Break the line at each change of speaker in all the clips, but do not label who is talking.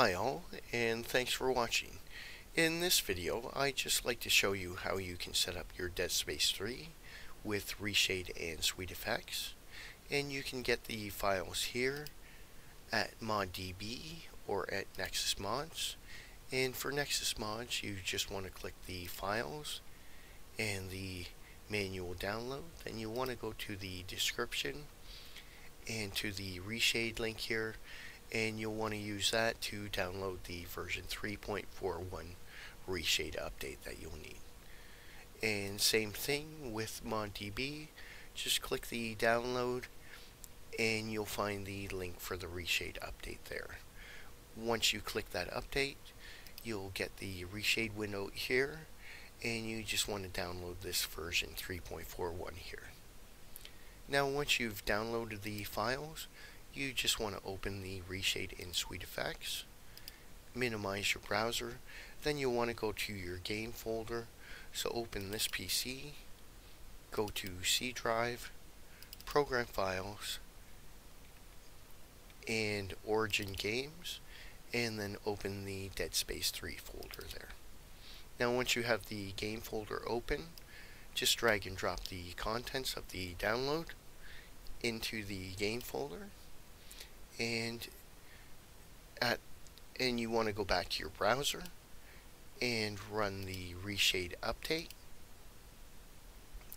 Hi all, and thanks for watching. In this video, I just like to show you how you can set up your Dead Space 3 with Reshade and SweetFX. And you can get the files here at ModDB or at Nexus Mods. And for Nexus Mods, you just want to click the Files and the Manual Download. Then you want to go to the description and to the Reshade link here and you'll want to use that to download the version 3.41 reshade update that you'll need. And same thing with ModDB, just click the download and you'll find the link for the reshade update there. Once you click that update, you'll get the reshade window here and you just want to download this version 3.41 here. Now once you've downloaded the files, you just want to open the reshade in SweetFX, minimize your browser, then you'll want to go to your game folder, so open this PC, go to C drive, program files, and origin games, and then open the Dead Space 3 folder there. Now once you have the game folder open, just drag and drop the contents of the download into the game folder and at and you want to go back to your browser and run the reshade update.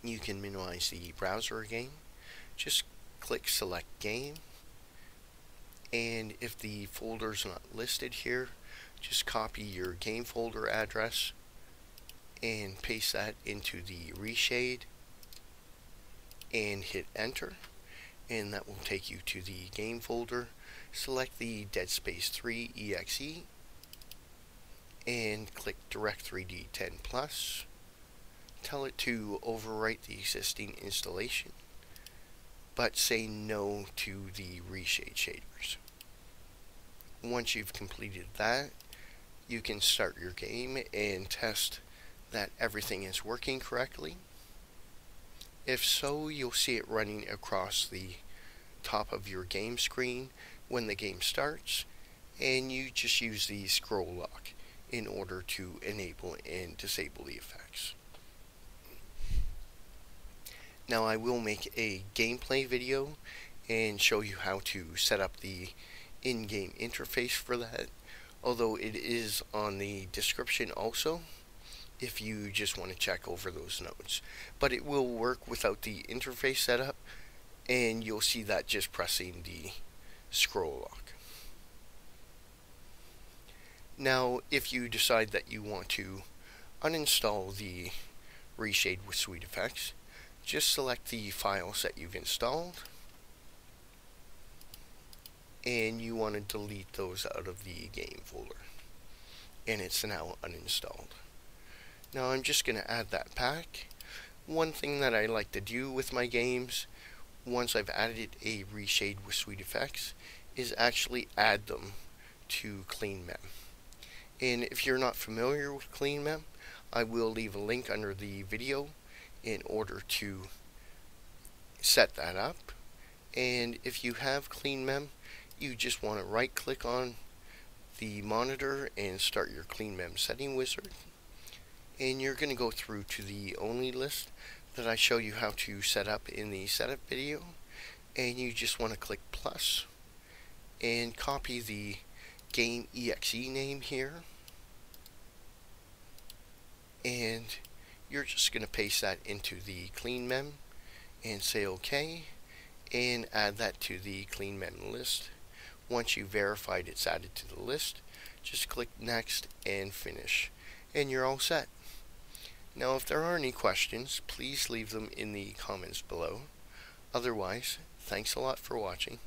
You can minimize the browser again. Just click select game. And if the folder is not listed here just copy your game folder address and paste that into the reshade and hit enter and that will take you to the game folder. Select the Dead Space 3 exe and click Direct 3D 10 Plus. Tell it to overwrite the existing installation, but say no to the reshade shaders. Once you've completed that, you can start your game and test that everything is working correctly. If so, you'll see it running across the top of your game screen when the game starts, and you just use the scroll lock in order to enable and disable the effects. Now I will make a gameplay video and show you how to set up the in-game interface for that, although it is on the description also if you just want to check over those nodes. But it will work without the interface setup, and you'll see that just pressing the scroll lock. Now, if you decide that you want to uninstall the Reshade with effects, just select the files that you've installed, and you want to delete those out of the game folder. And it's now uninstalled. Now I'm just going to add that pack. One thing that I like to do with my games, once I've added a reshade with SweetFX, is actually add them to CleanMem. And if you're not familiar with CleanMem, I will leave a link under the video in order to set that up. And if you have CleanMem, you just want to right click on the monitor and start your CleanMem setting wizard and you're going to go through to the only list that I show you how to set up in the setup video. And you just want to click plus and copy the game exe name here. And you're just going to paste that into the clean mem and say OK and add that to the clean mem list. Once you've verified it's added to the list just click next and finish. And you're all set now, if there are any questions, please leave them in the comments below. Otherwise, thanks a lot for watching.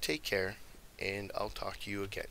Take care, and I'll talk to you again.